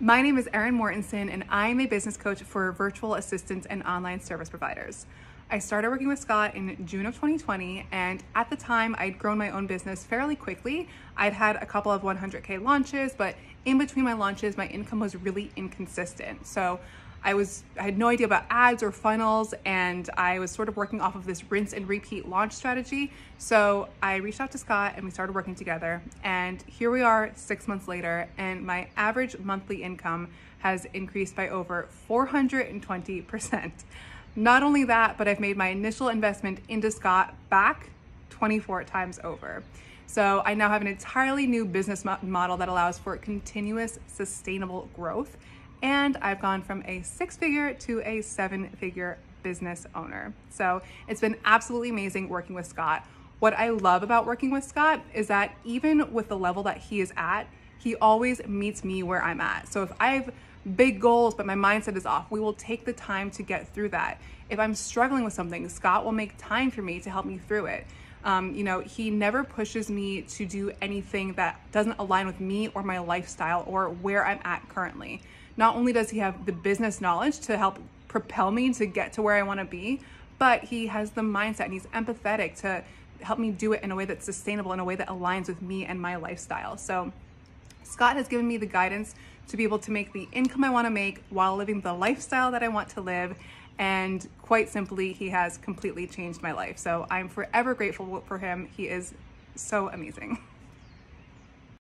My name is Erin Mortenson, and I'm a business coach for virtual assistants and online service providers. I started working with Scott in June of 2020, and at the time, I'd grown my own business fairly quickly. I'd had a couple of 100K launches, but in between my launches, my income was really inconsistent. So I was I had no idea about ads or funnels and I was sort of working off of this rinse and repeat launch strategy. So I reached out to Scott and we started working together and here we are 6 months later and my average monthly income has increased by over 420%. Not only that, but I've made my initial investment into Scott back 24 times over. So I now have an entirely new business model that allows for continuous sustainable growth and I've gone from a six figure to a seven figure business owner. So it's been absolutely amazing working with Scott. What I love about working with Scott is that even with the level that he is at, he always meets me where I'm at. So if I have big goals, but my mindset is off, we will take the time to get through that. If I'm struggling with something, Scott will make time for me to help me through it. Um, you know, he never pushes me to do anything that doesn't align with me or my lifestyle or where I'm at currently. Not only does he have the business knowledge to help propel me to get to where I want to be, but he has the mindset and he's empathetic to help me do it in a way that's sustainable, in a way that aligns with me and my lifestyle. So Scott has given me the guidance to be able to make the income I want to make while living the lifestyle that I want to live. And quite simply, he has completely changed my life. So I'm forever grateful for him. He is so amazing.